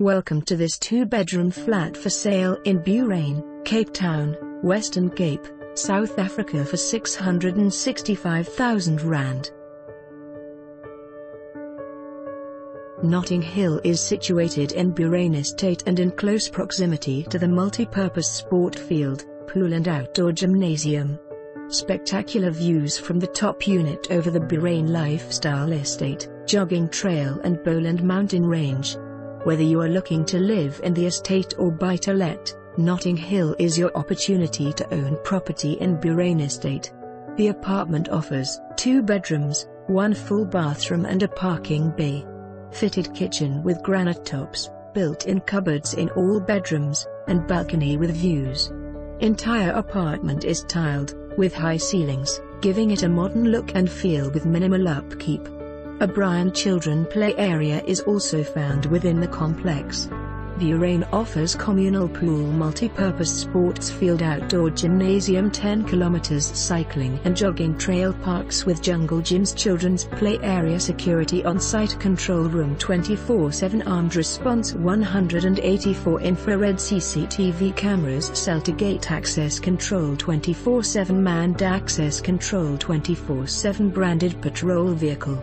Welcome to this two-bedroom flat for sale in Buh-Rein, Cape Town, Western Cape, South Africa for 665,000 Rand. Knotting Hill is situated in Buh-Rein Estate and in close proximity to the multi-purpose sport field, pool and outdoor gymnasium. Spectacular views from the top unit over the Buh-Rein Lifestyle Estate, jogging trail and Boland Mountain Range. Whether you are looking to live in the estate or buy to let, Knotting Hill is your opportunity to own property in Buh-Rein Estate. The apartment offers two bedrooms, one full bathroom and a parking bay. Fitted kitchen with granite tops, built-in cupboards in all bedrooms, and balcony with views. Entire apartment is tiled, with high ceilings, giving it a modern look and feel with minimal upkeep. A Brian Children play area is also found within the complex. Buh-Rein offers communal pool multi-purpose sports field outdoor gymnasium 10 kilometers cycling and jogging trail parks with jungle gyms children's play area security on-site control room 24-7 armed response 184 infrared CCTV cameras Celta gate access control 24-7 manned access control 24-7 branded patrol vehicle